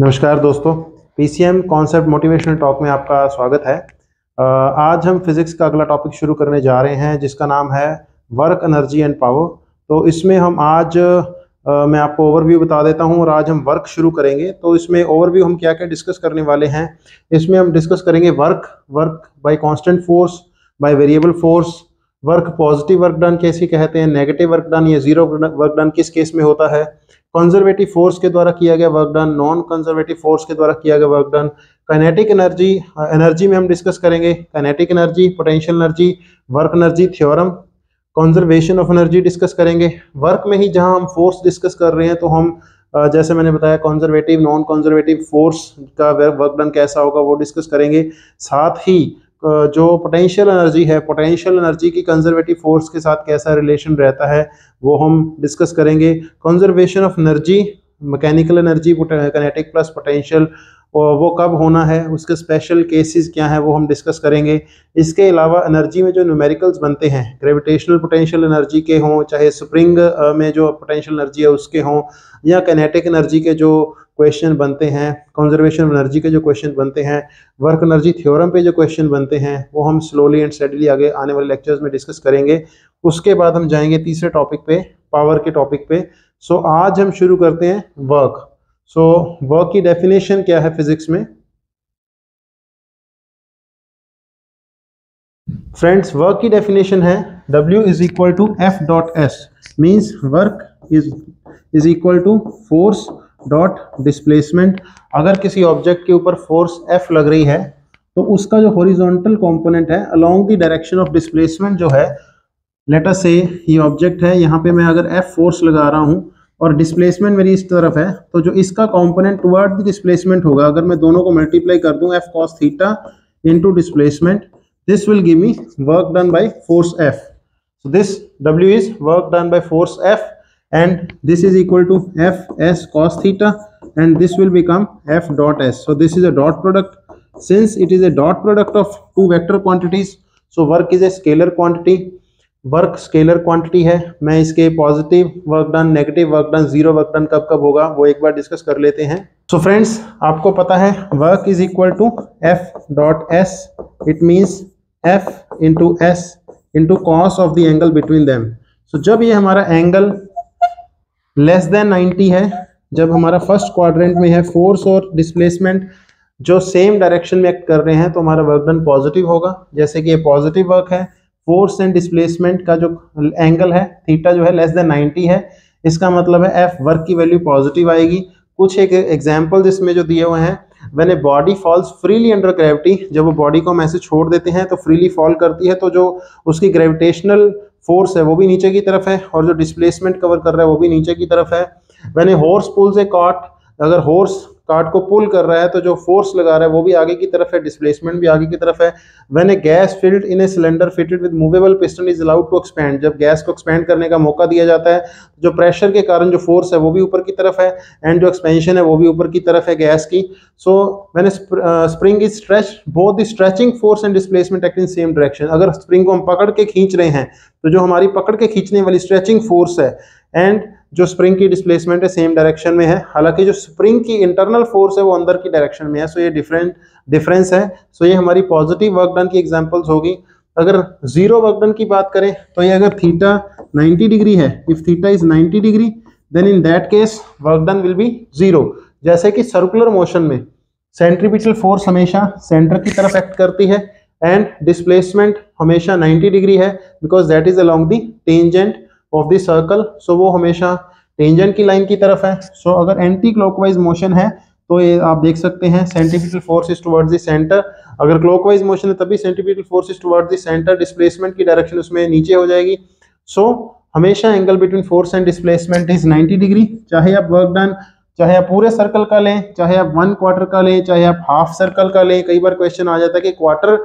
नमस्कार दोस्तों PCM concept motivational talk में आपका स्वागत है। आज हम फिज़िक्स का अगला टॉपिक शुरू करने जा रहे हैं, जिसका नाम है वर्क एनर्जी एंड पावर तो इसमें हम आज मैं आपको ओवरव्यू बता देता हूँ और आज हम वर्क शुरू करेंगे। तो इसमें ओवरव्यू हम क्या क्या डिस्कस करने वाले हैं, इसमें हम डिस्कस करेंगे work work by constant force by variable force work positive work done कैसे कहते हैं नेगेटिव वर्क डन या ज़ीरो वर्क डन किस केस में होता है कंजर्वेटिव फोर्स के द्वारा किया गया work done non conservative force के द्वारा किया गया work done kinetic energy energy में हम डिस्कस करेंगे kinetic energy potential energy work energy theorem conservation of energy discuss करेंगे। वर्क में ही जहाँ हम फोर्स डिस्कस कर रहे हैं तो हम जैसे मैंने बताया कंजर्वेटिव नॉन कंजर्वेटिव फोर्स का वर्क डन कैसा होगा वो डिस्कस करेंगे। साथ ही जो पोटेंशियल एनर्जी है पोटेंशियल एनर्जी की कंजर्वेटिव फोर्स के साथ कैसा रिलेशन रहता है, वो हम डिस्कस करेंगे। Conservation of energy mechanical energy kinetic plus potential वो कब होना है, उसके स्पेशल केसेस क्या हैं, वो हम डिस्कस करेंगे। इसके अलावा एनर्जी में जो न्यूमेरिकल्स बनते हैं ग्रेविटेशनल पोटेंशियल एनर्जी के हों, चाहे स्प्रिंग में जो पोटेंशियल एनर्जी है, उसके हों, या कैनेटिक एनर्जी के जो क्वेश्चन बनते हैं कंजर्वेशन ऑफ़ एनर्जी के जो क्वेश्चन बनते हैं वर्क एनर्जी थ्योरम पे जो क्वेश्चन बनते हैं वो हम स्लोली एंड स्टडीली आगे आने वाले लेक्चर्स में डिस्कस करेंगे। उसके बाद हम जाएँगे तीसरे टॉपिक पे पावर के टॉपिक पे। सो so, आज हम शुरू करते हैं वर्क सो so, वर्क की डेफिनेशन क्या है फिजिक्स में? फ्रेंड्स वर्क की डेफिनेशन है W is equal to F dot S means work is is equal to force dot displacement अगर किसी ऑब्जेक्ट के ऊपर फोर्स एफ़ लग रही है तो उसका जो हॉरिजॉन्टल कंपोनेंट है along the direction of displacement जो है लेटर से ये ऑब्जेक्ट है, यहाँ पे मैं अगर एफ़ फोर्स लगा रहा हूँ, और डिस्प्लेसमेंट मेरी इस तरफ़ है तो जो इसका कंपोनेंट टुवर्ड द डिस्प्लेसमेंट होगा, अगर मैं दोनों को मल्टीप्लाई कर दूँ F cos theta into displacement this will give me work done by force F this w is work done by force f and this is equal to f s cos theta and this will become f dot s so this is a dot product since it is a dot product of two vector quantities so work is a scalar quantity work scalar quantity है मैं इसके positive work done negative work done zero work done कब कब होगा वो एक बार discuss कर लेते हैं सो so फ्रेंड्स आपको पता है work is equal to F dot S it means F into S into cos of the angle between them so जब ये हमारा एंगल लेस देन 90 है, जब हमारा फ़र्स्ट क्वाड्रेंट में है फोर्स और डिस्प्लेसमेंट जो सेम डायरेक्शन में एक्ट कर रहे हैं तो हमारा वर्क डन पॉजिटिव होगा। जैसे कि ये पॉजिटिव वर्क है फोर्स एंड डिस्प्लेसमेंट का जो एंगल है थीटा जो है लेस देन 90 है। इसका मतलब है एफ़ वर्क की वैल्यू पॉजिटिव आएगी। कुछ एक एग्ज़ाम्पल इसमें जो दिए हुए हैं when a body falls freely under gravity जब वो बॉडी को हम ऐसे छोड़ देते हैं तो फ्रीली फॉल करती है तो जो उसकी ग्रेविटेशनल फोर्स है, वो भी नीचे की तरफ़ है और जो डिस्प्लेसमेंट कवर कर रहा है, वो भी नीचे की तरफ़ है। मैंने हॉर्स पुल से काट अगर हॉर्स कार्ड को पुल कर रहा है तो जो फोर्स लगा रहा है, वो भी आगे की तरफ़ है डिस्प्लेसमेंट भी आगे की तरफ़ है। When a gas filled in a cylinder fitted with movable piston is allowed to expand जब गैस को एक्सपेंड करने का मौका दिया जाता है, जो प्रेशर के कारण जो फोर्स है, वो भी ऊपर की तरफ़ है एंड जो एक्सपेंशन है, वो भी ऊपर की तरफ़ है गैस की। So when spring is stretch both the stretching force and displacement act in same direction अगर स्प्रिंग को हम पकड़ के खींच रहे हैं तो जो हमारी पकड़ के खींचने वाली स्ट्रेचिंग फोर्स है एंड जो स्प्रिंग की डिस्प्लेसमेंट है सेम डायरेक्शन में है। हालाँकि जो स्प्रिंग की इंटरनल फोर्स है, वो अंदर की डायरेक्शन में है। सो ये डिफरेंट डिफरेंस है। सो ये हमारी पॉजिटिव वर्क डन की एग्जांपल्स होगी। अगर ज़ीरो वर्क डन की बात करें तो ये अगर थीटा 90 डिग्री है if theta is 90 degree then in that case work done will be zero जैसे कि सर्कुलर मोशन में सेंट्रीपिटल फोर्स हमेशा सेंटर की तरफ़ एक्ट करती है एंड डिस्प्लेसमेंट हमेशा 90 डिग्री है because that is along the tangent of the circle so वो हमेशा टेंजेंट की लाइन की तरफ़ है. सो so, अगर एंटी क्लॉकवाइज मोशन है तो ये आप देख सकते हैं centripetal force towards the centre अगर क्लॉकवाइज मोशन है तभी centripetal force towards the centre displacement की डायरेक्शन उसमें नीचे हो जाएगी. सो so, हमेशा angle between force and displacement is 90 degree चाहे आप वर्क डन चाहे आप पूरे सर्कल का लें चाहे आप वन क्वार्टर का लें चाहे आप हाफ़ सर्कल का लें कई बार क्वेश्चन आ जाता है कि क्वार्टर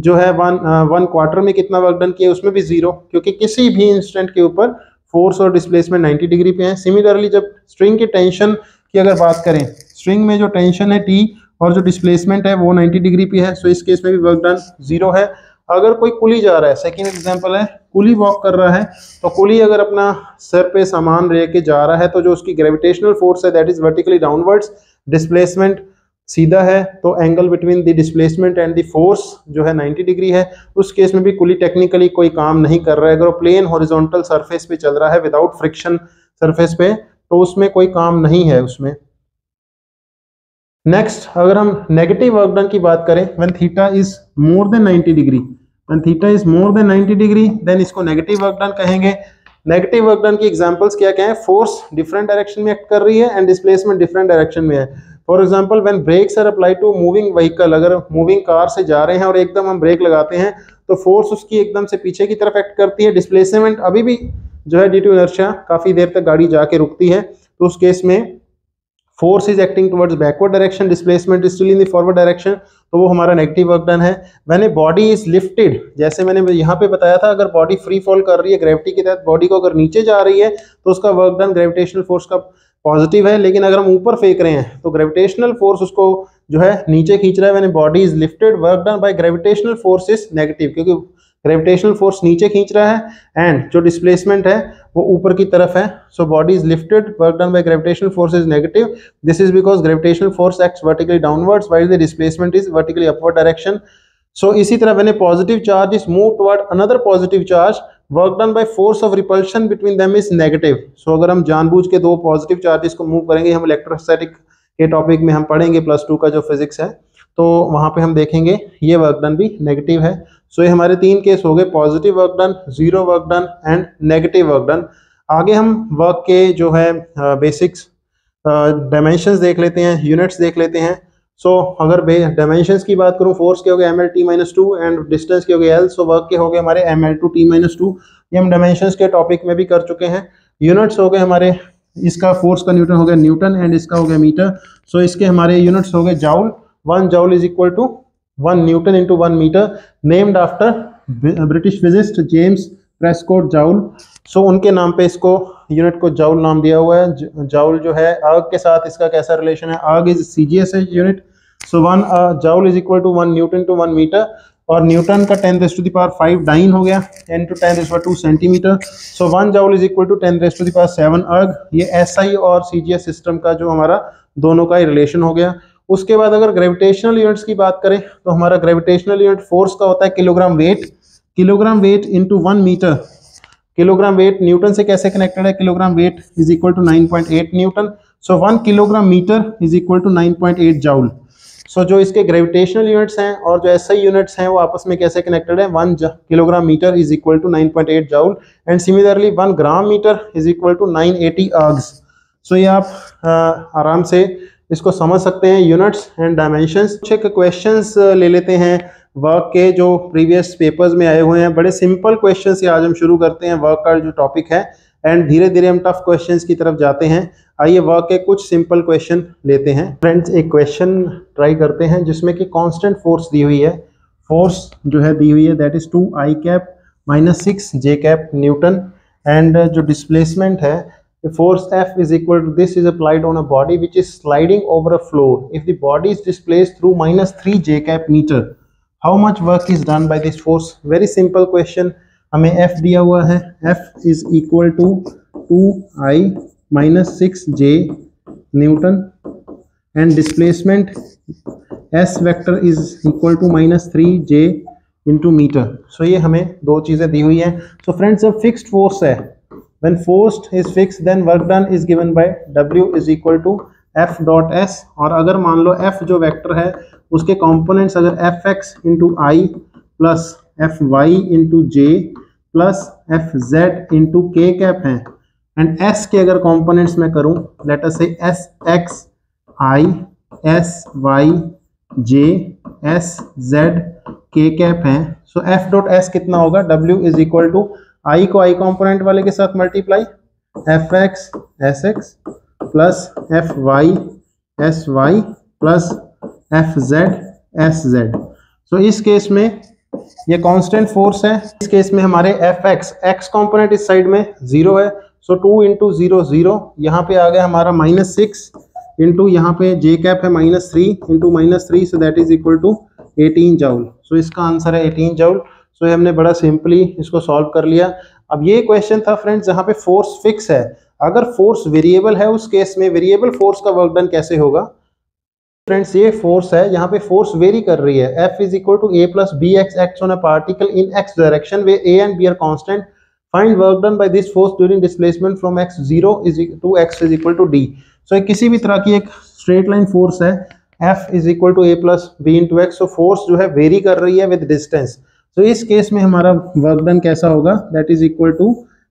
जो है वन वन क्वार्टर में कितना वर्क डन किया उसमें भी ज़ीरो क्योंकि किसी भी इंस्टेंट के ऊपर फोर्स और डिस्प्लेसमेंट 90 डिग्री पे है। सिमिलरली जब स्ट्रिंग की टेंशन की अगर बात करें स्ट्रिंग में जो टेंशन है टी और जो डिस्प्लेसमेंट है, वो 90 डिग्री पे है सो इस केस में भी वर्क डन ज़ीरो है। अगर कोई कुली जा रहा है सेकेंड एग्ज़ाम्पल है, कुली वॉक कर रहा है तो कुली अगर अपना सर पे सामान रह के जा रहा है तो जो उसकी ग्रेविटेशनल फोर्स है that is vertically downwards displacement सीधा है तो angle between the displacement and the force जो है 90 डिग्री है। उस केस में भी कुली टेक्निकली कोई काम नहीं कर रहा है। अगर वो प्लेन हॉरिजॉन्टल सरफेस पे चल रहा है विदाउट फ्रिक्शन सरफेस पे तो उसमें कोई काम नहीं है उसमें। नेक्स्ट अगर हम नेगेटिव वर्क डन की बात करें when theta is more than 90 degree when theta is more than 90 degree then इसको नेगेटिव वर्क डन कहेंगे। नेगेटिव वर्क डन की एग्जांपल्स क्या क्या है? फोर्स डिफरेंट डायरेक्शन में एक्ट कर रही है एंड डिस्प्लेसमेंट डिफरेंट डायरेक्शन में है। For example when brakes are apply to moving vehicle अगर मूविंग कार से जा रहे हैं और एकदम हम ब्रेक लगाते हैं तो फोर्स उसकी एकदम से पीछे की तरफ़ एक्ट करती है। डिस्प्लेसमेंट अभी भी जो है डी टू इनर्शिया काफ़ी देर तक गाड़ी जाके रुकती है। तो उस केस में force is acting towards backward direction displacement is still in the forward direction तो वो हमारा नेगेटिव वर्क डन है। मैंने बॉडी इज़ लिफ्टेड जैसे मैंने यहाँ पे बताया था, अगर बॉडी फ्री फॉल कर रही है ग्रेविटी के तहत बॉडी को अगर नीचे जा रही है तो उसका वर्क डन ग्रेविटेशनल फोर्स का पॉजिटिव है, लेकिन अगर हम ऊपर फेंक रहे हैं तो ग्रेविटेशनल फोर्स उसको जो है नीचे खींच रहा है मैंने body is lifted work done by gravitational force is negative क्योंकि ग्रेविटेशनल फोर्स नीचे खींच रहा है एंड जो डिस्प्लेसमेंट है, वो ऊपर की तरफ़ है so body is lifted work done by gravitational force is negative this is because gravitational force acts vertically downwards while the displacement is vertically upward direction so इसी तरह a positive charge is move toward another positive charge work done by force of repulsion between them is negative so अगर हम जानबूझ के दो positive charges को move करेंगे हम इलेक्ट्रोस्टैटिक के टॉपिक में हम पढ़ेंगे प्लस टू का जो फिजिक्स है तो वहाँ पे हम देखेंगे ये वर्क डन भी नेगेटिव है। सो so, ये हमारे तीन केस हो गए positive work done zero work done and negative work done आगे हम वर्क के जो है बेसिक्स डायमेंशंस देख लेते हैं यूनिट्स देख लेते हैं। सो अगर डायमेंशंस की बात करूँ फोर्स के हो गए M L T minus two and distance के हो गए एल सो वर्क के हो गए हमारे M L two T minus two ये हम डायमेंशंस के टॉपिक में भी कर चुके हैं. यूनिट्स हो गए हमारे इसका फोर्स का न्यूटन हो गया न्यूटन एंड इसका हो गया मीटर. सो so, इसके हमारे यूनिट्स हो गए joule one joule is equal to one newton into one metre named after British physicist James Prescott Joule सो उनके नाम पे इसको यूनिट को जाउल नाम दिया हुआ है. जाउल जो है आग के साथ इसका कैसा रिलेशन है? Erg is C G S unit so one joule is equal to one newton to one metre और न्यूटन का ten raise to the power five dyne हो गया। Ten to ten raise to centimetre. So one joule is equal to ten raise to the power seven erg. ये S I और सी G S system का जो हमारा दोनों का relation हो गया। उसके बाद अगर ग्रेविटेशनल यूनिट्स की बात करें तो हमारा ग्रेविटेशनल यूनिट फोर्स का होता है kilogram weight kilogram weight into one metre kilogram weight newton से कैसे कनेक्टेड है? Kilogram weight is equal to 9.8 newton. So one kilogram metre is equal to 9.8 joule so so, जो इसके ग्रेविटेशनल यूनिट्स हैं और जो एस यूनिट्स हैं वो आपस में कैसे कनेक्टेड है? One kilogram metre is equal to 9.8 joule and similarly one gram metre is equal to 980 ergs so ये आप आ, आराम से इसको समझ सकते हैं यूनिट्स एंड डायमेंशंस कुछ एक क्वेश्चंस ले लेते हैं वर्क के जो प्रीवियस पेपर्स में आए हुए हैं। बड़े सिंपल क्वेश्चन से आज हम शुरू करते हैं वर्क का जो टॉपिक है। एंड धीरे धीरे हम टफ क्वेश्चंस की तरफ़ जाते हैं। आइए वर्क के कुछ सिंपल क्वेश्चन लेते हैं फ्रेंड्स एक क्वेश्चन ट्राई करते हैं जिसमें कि कांस्टेंट फोर्स दी हुई है फोर्स जो है दी हुई है that is two I cap minus six J cap newton and जो डिस्प्लेसमेंट है force F is equal to this is applied on a body which is sliding over a floor. If the body is displaced through minus 3 j cap meter, how much work is done by this force? Very simple question. हमें F दिया हुआ है F is equal minus six J newton and displacement S vector is equal to minus three J into metre so ये हमें दो चीज़ें दी हुई हैं। सो फ्रेंड्स जब फिक्स्ड फोर्स है when force is fix then work done is given by W is equal to F dot S और अगर मान लो एफ़ जो वैक्टर है, उसके कॉम्पोनेंट्स अगर F X into I plus F Y into J plus F Z into K cap हैं and S के अगर कंपोनेंट्स में करूँ let us say S X I S Y J S Z K cap है. So F dot S कितना होगा? W is equal to I को I component वाले के साथ multiply F X S X plus F Y S Y plus F Z S Z so इस case में ये कांस्टेंट फोर्स है. इस केस में हमारे एफ़ एक्स एक्स कॉम्पोनेंट इस साइड में ज़ीरो है. So two into zero zero यहाँ पे आ गया हमारा माइनस सिक्स इंटू यहाँ पे जे कैप है minus three into minus three so that is equal to eighteen joule so इसका आंसर है एटीन जाउल सो so, हमने बड़ा सिंपली इसको सॉल्व कर लिया। अब ये क्वेश्चन था फ्रेंड्स जहाँ पे फोर्स फिक्स है। अगर फोर्स वेरिएबल है उस केस में वेरिएबल फोर्स का वर्क डन कैसे होगा? फ्रेंड्स ये फोर्स है यहाँ पे फोर्स वेरी कर रही है। F is equal to a plus b x x on a particle in x direction where a and b are constant find work done by this force during displacement from x zero to x is equal to d so किसी भी तरह की एक straight line force है F is equal to a plus b into x so force जो है vary कर रही है विद डिस्टेंस सो इस केस में हमारा वर्क डन कैसा होगा? That is equal to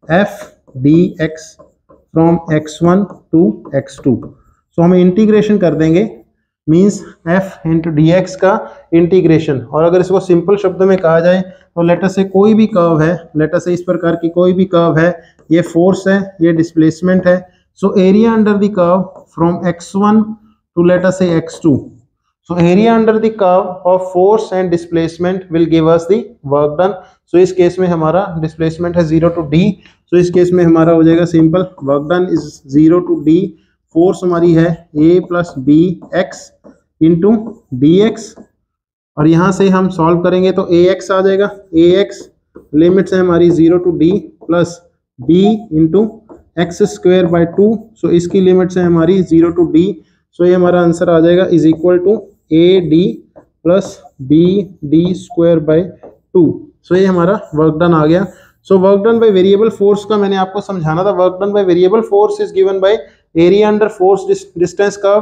F d x from x one to x two so हम इंटीग्रेशन कर देंगे. Means F into d x का इंटीग्रेशन और अगर इसको सिंपल शब्दों में कहा जाए तो लेटर से कोई भी कर्व है लेटर से इस प्रकार की कोई भी कर्व है, ये फोर्स है, ये डिस्प्लेसमेंट है. So area under the curve from x one to let us say x two So area under the curve of force and displacement will give us the work done. So इस case में हमारा displacement है zero to D so इस case में हमारा हो जाएगा simple work done is zero to d. Force हमारी है a plus b x d dx, और यहाँ से हम solve करेंगे तो ए एक्स आ जाएगा। ax लिमिट्स है हमारी zero to d plus b into x square by two so इसकी लिमिट्स है हमारी ज़ीरो टू डी सो ये हमारा आंसर आ जाएगा is equal to a d plus b d square by two so ये हमारा वर्क डन आ गया। So work done by variable force का मैंने आपको समझाना था। Work done by variable force is given by area under force distance का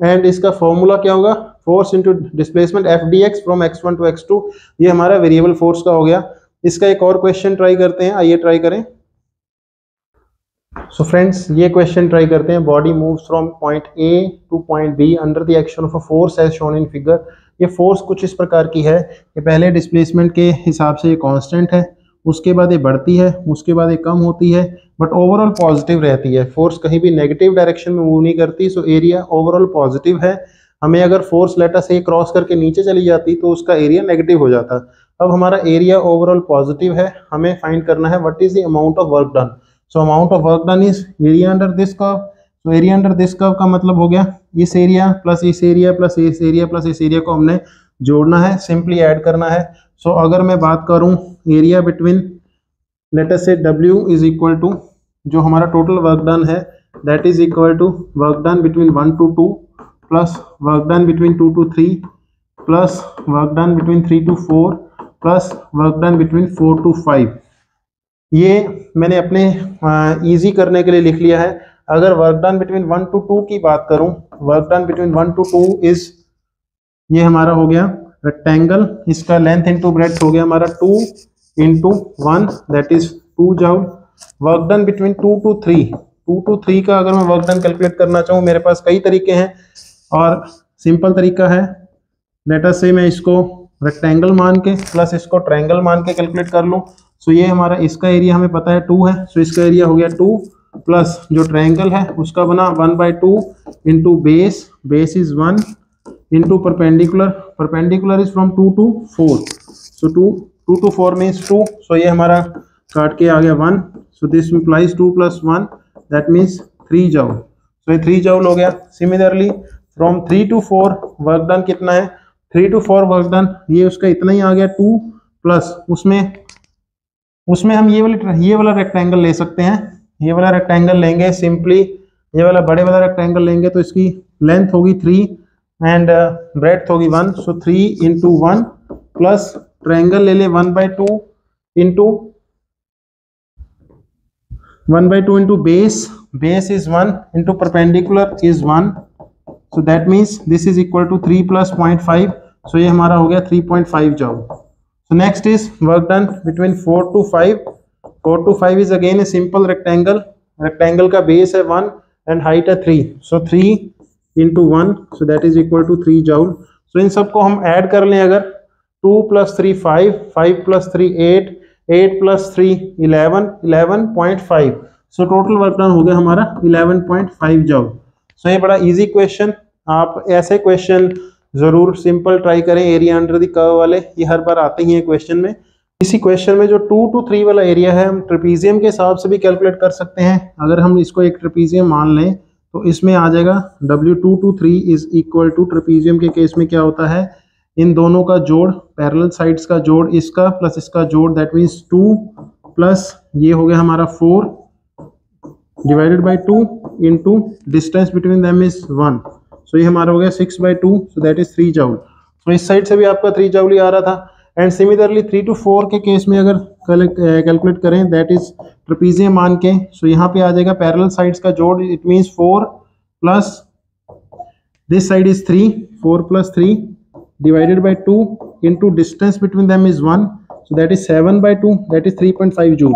एंड इसका फॉर्मूला क्या होगा? Force into displacement F d x from x one to x two ये हमारा वेरिएबल फोर्स का हो गया। इसका एक और क्वेश्चन ट्राई करते हैं। आइए ट्राई करें। सो so फ्रेंड्स ये क्वेश्चन ट्राई करते हैं। Body moves from point a to point b under the action of a force as shown in figure ये फोर्स कुछ इस प्रकार की है कि पहले डिस्प्लेसमेंट के हिसाब से ये कांस्टेंट है। उसके बाद ये बढ़ती है, उसके बाद ये कम होती है बट ओवरऑल पॉजिटिव रहती है। फोर्स कहीं भी नेगेटिव डायरेक्शन में मूव नहीं करती सो एरिया ओवरऑल पॉजिटिव है। हमें अगर फोर्स लेटर से क्रॉस करके नीचे चली जाती तो उसका एरिया नेगेटिव हो जाता। अब हमारा एरिया ओवरऑल पॉजिटिव है, हमें फाइंड करना है what is the amount of work done so amount of work done is area under this curve so area under this curve का मतलब हो गया इस एरिया प्लस इस एरिया प्लस इस एरिया प्लस इस एरिया को हमने जोड़ना है सिंपली ऐड करना है। सो अगर मैं बात करूँ area between let us say W is equal to जो हमारा टोटल वर्क डन है that is equal to work done between one to two plus work done between two to three plus work done between three to four plus work done between four to five ये मैंने अपने easy करने के लिए लिख लिया है। अगर work done between one to two की बात करूँ work done between one to two is ये हमारा हो गया रेक्टेंगल इसका लेंथ इनटू ब्रेथ हो गया हमारा two into one that is two joule work done between two to three two to three का अगर मैं वर्क डन कैलकुलेट करना चाहूँ, मेरे पास कई तरीके हैं और सिंपल तरीका है। लेटर से मैं इसको रेक्टेंगल मान के प्लस इसको ट्रायंगल मान के कैलकुलेट कर लूँ। सो ये हमारा, इसका एरिया हमें पता है टू है। सो इसका एरिया हो गया टू प्लस जो ट्रायंगल है, उसका बना one by two into base base is one into perpendicular perpendicular is from two to four so two two to four means two so ये हमारा काट के आ गया one so this implies two plus one that means three joule so ये three joule हो गया. Similarly from three to four work done कितना है? Three to four work done ये उसका इतना ही आ गया टू प्लस उसमें उसमें हम ये वाले ये वाला रेक्टेंगल ले सकते हैं. ये वाला रेक्टेंगल लेंगे सिंपली ये वाला बड़े वाला रेक्टेंगल लेंगे तो इसकी लेंथ होगी थ्री एंड ब्रेथ होगी one so three into one plus triangle ले ले one by two into one by two into base base is one into perpendicular is one so that means this is equal to three plus point five so ये हमारा हो गया three point five joule. So next is work done between four to five four to five is again a simple rectangle rectangle का base है 1 and height है 3. So 3 into 1 so that is equal to 3 joule. So इन सबको हम add कर लें अगर 2 plus 3 5, 5 plus 3 8, 8 plus 3 11, 11.5. So total work done हो गया हमारा 11.5 joule. So ये बड़ा easy question. आप ऐसे question ज़रूर सिंपल ट्राई करें एरिया अंडर द कर्व वाले ये हर बार आते ही हैं क्वेश्चन में इसी क्वेश्चन में जो टू टू थ्री वाला एरिया है हम ट्रिपीजियम के हिसाब से भी कैलकुलेट कर सकते हैं अगर हम इसको एक ट्रिपीजियम मान लें तो इसमें आ जाएगा W two to three is equal to trapezium के केस में क्या होता है? इन दोनों का जोड़ पैरेलल साइड्स का जोड़ इसका प्लस इसका जोड़ दैट मीन्स टू प्लस ये हो गया हमारा four divided by two into distance between them is one so ये हमारा हो गया six by two so that is three joule so इस साइड से भी आपका थ्री जाउल ही आ रहा था. And similarly three to four के केस में अगर कैलकुलेट करें दैट इज़ ट्रपीजियम मान के सो so यहाँ पे आ जाएगा पैरेलल साइड्स का जोड़ it means four plus this side is three four plus three divided by two into distance between them is one so that is seven by two that is three point five joule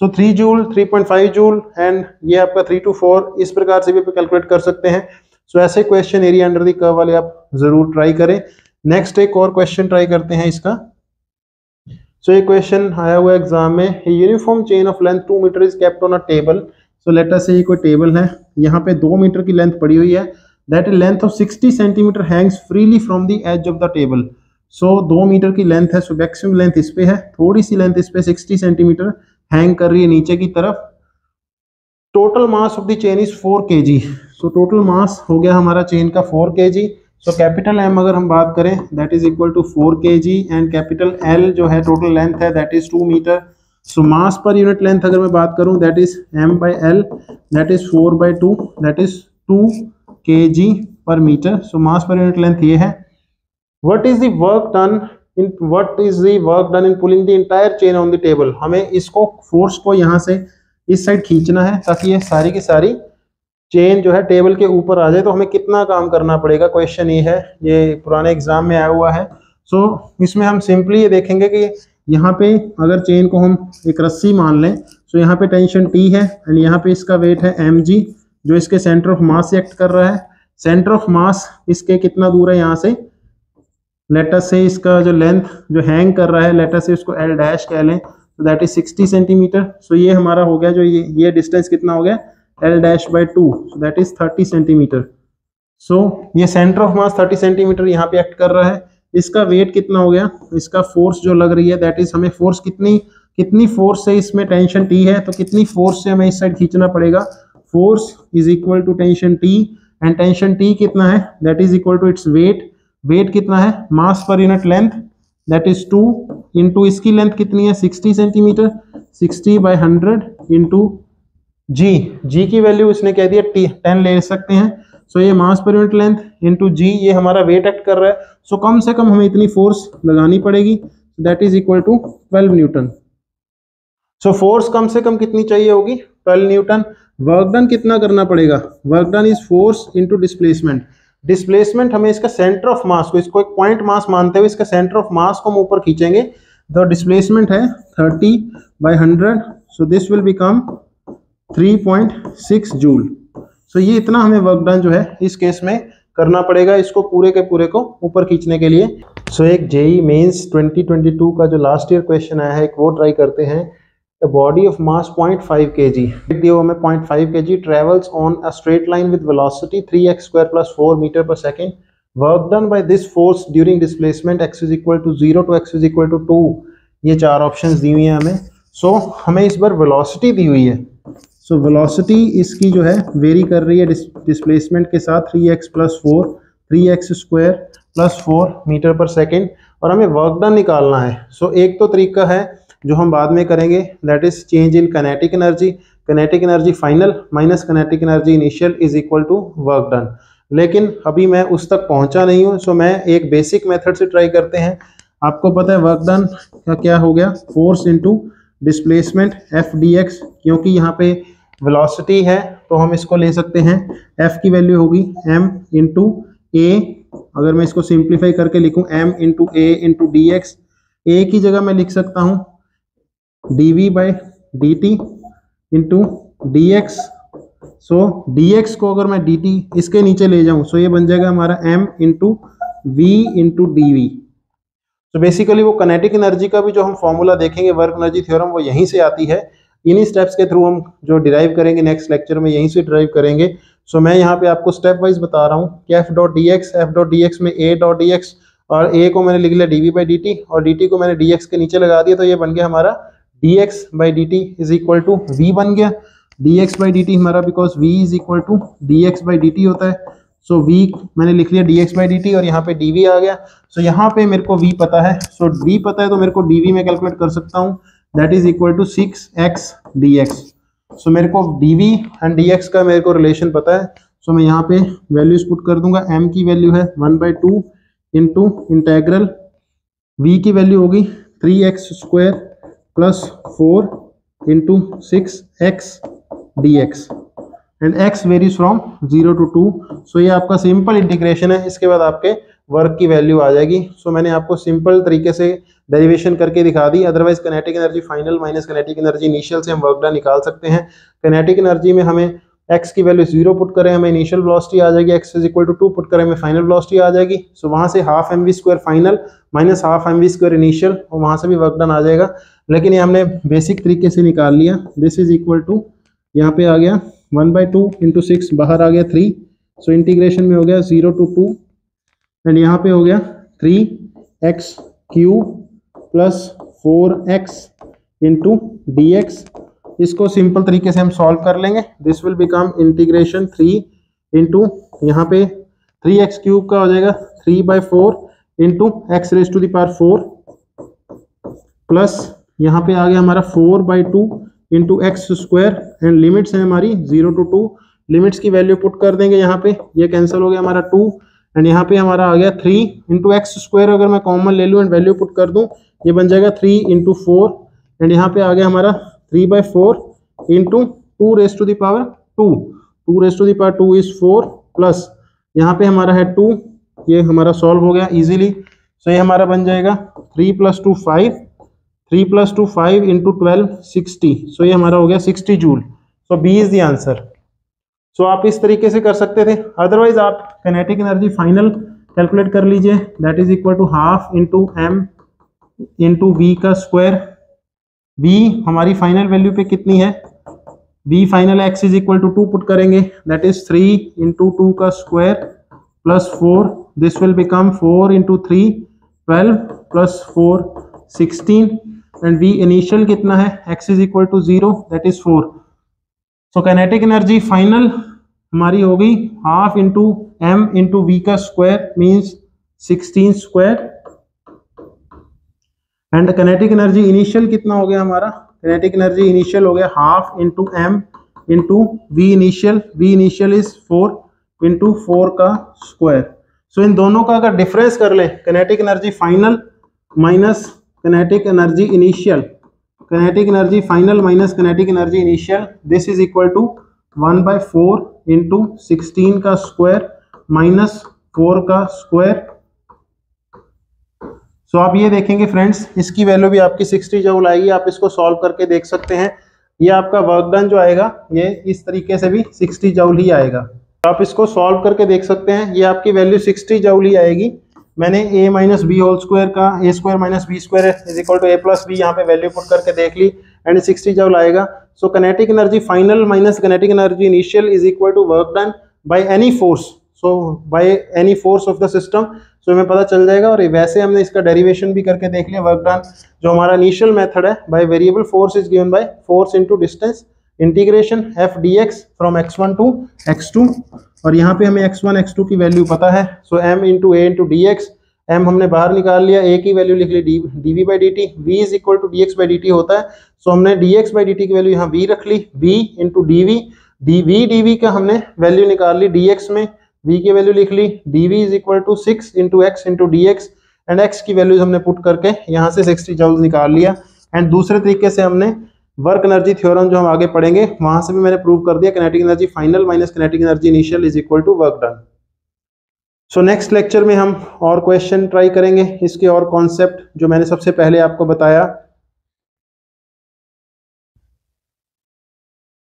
so three joule three point five joule and ये आपका three to four इस प्रकार से भी आप calculate कर सकते हैं। सो so, ऐसे question area under the curve वाले आप ज़रूर ट्राई करें। नेक्स्ट एक और क्वेश्चन ट्राई करते हैं इसका। सो एक क्वेश्चन आया हुआ एग्ज़ाम में uniform chain of length two metre is kept on a table so let us say ये कोई टेबल है, यहाँ पे दो मीटर की लेंथ पड़ी हुई है that length of 60 centimetre hangs freely from the edge of the table so दो मीटर की लेंथ है सो मैक्सिमम लेंथ इस पे है, थोड़ी सी लेंथ इस पे 60 सेंटीमीटर हैंग कर रही है नीचे की तरफ़. Total mass of the chain is four k g so total mass हो गया हमारा चेन का फोर के जी सो कैपिटल एम अगर हम बात करें that is equal to four k g and capital L जो है टोटल लेंथ है that is two metre so mass per unit length अगर मैं बात करूँ that is m by l that is four by two that is two k g per metre so mass पर unit length ये है. What is the work done in what is the work done in pulling the entire chain on the table हमें इसको force को यहाँ से इस side खींचना है, ताकि ये सारी की सारी चेन जो है टेबल के ऊपर आ जाए तो हमें कितना काम करना पड़ेगा? क्वेश्चन ये है ये पुराने एग्ज़ाम में आया हुआ है। सो so, इसमें हम सिंपली ये देखेंगे कि यहाँ पे अगर चेन को हम एक रस्सी मान लें तो यहाँ पे टेंशन टी है एंड यहाँ पे इसका वेट है एम जी इसके सेंटर ऑफ़ मास से एक्ट कर रहा है। सेंटर ऑफ़ मास इसके कितना दूर है यहाँ से? लेटर से इसका जो लेंथ जो हैंग कर रहा है लेटर से उसको एल डैश कह लें तो that is sixty centimetre so ये हमारा हो गया जो ये ये डिस्टेंस कितना हो गया? L dash by two that is thirty centimetre so ये centre of mass thirty centimetre यहाँ पे एक्ट कर रहा है। इसका वेट कितना हो गया? इसका फोर्स जो लग रही है दैट इज़ हमें फोर्स कितनी कितनी फोर्स से इसमें टेंशन टी है? तो कितनी फोर्स से हमें इस साइड खींचना पड़ेगा? Force is equal to tension t and tension t कितना है? That is equal to its weight weight कितना है? Mass per unit length that is two into इसकी लेंथ कितनी है? Sixty centimetre sixty by hundred into g g की value इसने कह दिया टेन ले सकते हैं। सो so, ये मास पर यूनिट लेंथ इंटू जी ये हमारा वेट एक्ट कर रहा है। सो so, कम से कम हमें इतनी फोर्स लगानी पड़ेगी। That is equal to twelve newton so force कम से कम कितनी चाहिए होगी? ट्वेल्व न्यूटन वर्क डन कितना करना पड़ेगा? Work done is force into displacement displacement हमें इसका सेंटर ऑफ़ मास को इसको एक पॉइंट मास मानते हुए इसका सेंटर ऑफ़ मास को हम ऊपर खींचेंगे। द डिस्प्लेसमेंट है thirty by hundred so this will become 3.6 joule so ये इतना हमें वर्क डन जो है इस केस में करना पड़ेगा इसको पूरे के पूरे को ऊपर खींचने के लिए। सो एक जेई मेन्स 2022 का जो लास्ट ईयर क्वेश्चन आया है एक वो ट्राई करते हैं। बॉडी ऑफ़ मास 0.5 फाइव के जी हमें 0.5 five k g travels on a straight line with velocity three x square plus four metre per second work done by this force during displacement x is equal to zero to x is equal to two ये चार option दी हुई हैं हमें। So so, हमें इस बार velocity दी हुई है। सो so, वेलोसिटी इसकी जो है वेरी कर रही है डिस, डिस्प्लेसमेंट के साथ three x plus four three x square plus four metre per second और हमें वर्क डन निकालना है। सो so, एक तो तरीका है जो हम बाद में करेंगे that is change in kinetic energy kinetic energy final minus kinetic energy initial is equal to work done लेकिन अभी मैं उस तक पहुँचा नहीं हूँ सो मैं एक बेसिक मेथड से ट्राई करते हैं। आपको पता है वर्क डन का क्या हो गया? Force into displacement F d x क्योंकि यहाँ पे वेलोसिटी है तो हम इसको ले सकते हैं। एफ़ की वैल्यू होगी एम इंटू ए अगर मैं इसको सिंप्लीफाई करके लिखूं m into a into d x a की जगह मैं लिख सकता हूँ d v by d t into d x so d x को अगर मैं डी टी इसके नीचे ले जाऊँ सो ये बन जाएगा हमारा M into V into D V तो बेसिकली वो कनेटिक एनर्जी का भी जो हम फॉर्मूला देखेंगे वर्क एनर्जी थ्योरम वो यहीं से आती है। इन्हीं स्टेप्स के थ्रू हम जो डिराइव करेंगे नेक्स्ट लेक्चर में यहीं से डिराइव करेंगे। सो so, मैं यहाँ पे आपको स्टेप वाइज बता रहा हूँ कि F dot d x F dot d x में ए डॉट डी एक्स और ए को मैंने लिख लिया d v by d t और डी टी को मैंने डी एक्स के नीचे लगा दिया तो ये बन गया हमारा d x by d t is equal to v बन गया। D x by d t हमारा because v is equal to d x by d t होता है। सो so, वी मैंने लिख लिया d x by d t और यहाँ पे डी वी आ गया। सो so, यहाँ पे मेरे को वी पता है। सो so, वी पता है तो मेरे को डी वी में कैलकुलेट कर सकता हूँ। That is equal to six x d x so मेरे को d v and d x का मेरे को रिलेशन पता है। सो so, मैं यहाँ पे वैल्यूज़ पुट कर दूँगा। M की वैल्यू है one by two into integral v की वैल्यू होगी three X square plus four into six X D X and x varies from zero to two so ये आपका सिंपल इंटीग्रेशन है। इसके बाद आपके वर्क की वैल्यू आ जाएगी। सो मैंने आपको सिंपल तरीके से डेरिवेशन करके दिखा दी। Otherwise kinetic energy final minus kinetic energy initial से हम वर्क डन निकाल सकते हैं। कनेटिक एनर्जी में हमें एक्स की वैल्यू ज़ीरो पुट करें हमें इनिशियल वेलोसिटी आ जाएगी। X is equal to two put करें हमें फाइनल वेलोसिटी आ जाएगी। सो so, वहाँ से half M V square final minus half M V square initial और वहाँ से भी वर्क डन आ जाएगा। लेकिन ये हमने बेसिक तरीके से निकाल लिया। दिस इज़ इक्वल टू यहाँ पे आ गया one by two into six बाहर आ गया थ्री सो इंटीग्रेशन में हो गया ज़ीरो टू टू एंड यहाँ पे हो गया three X Q plus four X into D X इसको सिंपल तरीके से हम सॉल्व कर लेंगे. This will become integration three into यहाँ पे थ्री एक्स क्यूब का हो जाएगा three by four into X raise to the power four plus यहाँ पे आ गया हमारा four by two into X square and limits है हमारी ज़ीरो टू टू लिमिट्स की वैल्यू पुट कर देंगे यहाँ पे. ये कैंसिल हो गया हमारा टू एंड यहाँ पे हमारा आ गया थ्री इंटू एक्स स्क्वायर अगर मैं कॉमन ले लूँ एंड वैल्यू पुट कर दूँ, ये बन जाएगा थ्री इंटू फोर एंड यहाँ पे आ गया हमारा three by four into two raise to the power two two raise to the power two is four plus यहाँ पे हमारा है टू ये हमारा सॉल्व हो गया इजीली सो ये हमारा बन जाएगा three plus two five three plus two five into twelve sixty so ये हमारा हो गया sixty joule so B is the answer so आप इस तरीके से कर सकते थे। अदरवाइज़ आप कैनेटिक एनर्जी फाइनल कैलकुलेट कर लीजिए। That is equal to half into M into V का स्क्वायर वी हमारी फाइनल वैल्यू पे कितनी है? V final X is equal to two put करेंगे। That is three into two का square plus four this will become four into three twelve plus four sixteen and V initial कितना है? X is equal to zero that is four so kinetic energy final हमारी हो गई half into M into V का square means sixteen square and kinetic energy initial कितना हो गया हमारा? कैनेटिक एनर्जी इनिशियल हो गया half into M into V initial V initial is four into four का स्क्वायर सो इन दोनों का अगर डिफरेंस कर ले kinetic energy final minus kinetic energy initial. Kinetic energy, final minus kinetic energy initial, this is equal to 1 by 4 into 16 का square minus 4 का square so आप ये देखेंगे फ्रेंड्स इसकी वैल्यू भी आपकी 60 जूल आएगी आप इसको सॉल्व करके देख सकते हैं। ये आपका वर्क डन जो आएगा, ये इस तरीके से भी 60 जूल ही आएगा। आप इसको सॉल्व करके देख सकते हैं, ये आपकी वैल्यू 60 जूल ही आएगी। मैंने A minus B whole square का A square minus B square is equal to A plus B यहाँ पे वैल्यू पुट करके देख ली एंड सिक्सटी जब लाएगा so kinetic energy final minus kinetic energy initial is equal to work done by any force so by any force of the system so हमें पता चल जाएगा, और वैसे हमने इसका डेरिवेशन भी करके देख लिया वर्क डन जो हमारा इनिशियल मेथड है by variable force is given by force into distance integration F D X from X one to X two और यहाँ पे हमें x1 x2 की वैल्यू पता है। So m into A into D X M हमने बाहर निकाल लिया। ए की वैल्यू लिख ली D D V by D T V is equal to D X by D T होता है। सो हमने D X by D T की वैल्यू यहाँ वी रख ली। V into D V D V D V का हमने value निकाल ली डी एक्स में। वी की वैल्यू लिख ली। D V is equal to six into X into D X and X की वैल्यूज़ हमने पुट करके यहाँ से सिक्सटी जल्द निकाल लिया। एंड दूसरे तरीके से हमने वर्क एनर्जी थ्योरम जो हम आगे पढ़ेंगे, वहाँ से भी मैंने प्रूव कर दिया kinetic energy final minus kinetic energy initial is equal to work done so next lecture में हम और क्वेश्चन ट्राई करेंगे, इसके और कॉन्सेप्ट जो मैंने सबसे पहले आपको बताया।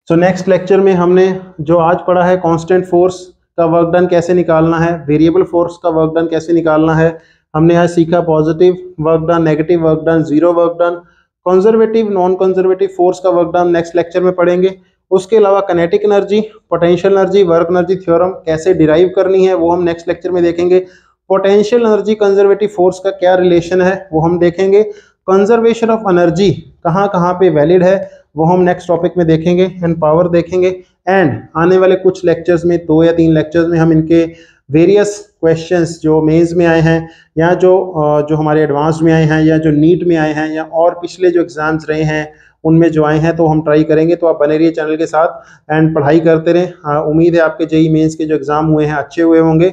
सो नेक्स्ट लेक्चर में हमने जो आज पढ़ा है कांस्टेंट फोर्स का वर्क डन कैसे निकालना है वेरिएबल फोर्स का वर्क डन कैसे निकालना है, हमने आज सीखा positive work done negative work done zero work done conservative non conservative force का वर्क नेक्स्ट लेक्चर में पढ़ेंगे। उसके अलावा kinetic energy potential energy work energy theorem कैसे डिराइव करनी है, वो हम नेक्स्ट लेक्चर में देखेंगे। पोटेंशियल एनर्जी कंजर्वेटिव फोर्स का क्या रिलेशन है, वो हम देखेंगे। कंजर्वेशन ऑफ़ एनर्जी कहाँ कहाँ पे वैलिड है, वो हम नेक्स्ट टॉपिक में देखेंगे एंड पावर देखेंगे। एंड आने वाले कुछ लेक्चर्स में, दो या तीन लेक्चर्स में हम इनके वेरियस क्वेश्चंस जो मेंस में आए हैं या जो जो हमारे एडवांस में आए हैं या जो नीट में आए हैं या और पिछले जो एग्ज़ाम्स रहे हैं उनमें जो आए हैं तो हम ट्राई करेंगे। तो आप बने रहिए चैनल के साथ एंड पढ़ाई करते रहें। हाँ, उम्मीद है आपके जेई मेंस के जो एग्ज़ाम हुए हैं अच्छे हुए होंगे।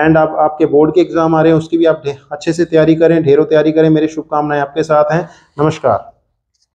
एंड आप आपके बोर्ड के एग्ज़ाम आ रहे हैं उसकी भी आप अच्छे से तैयारी करें ढेरों तैयारी करें। मेरी शुभकामनाएँ आपके साथ हैं। नमस्कार।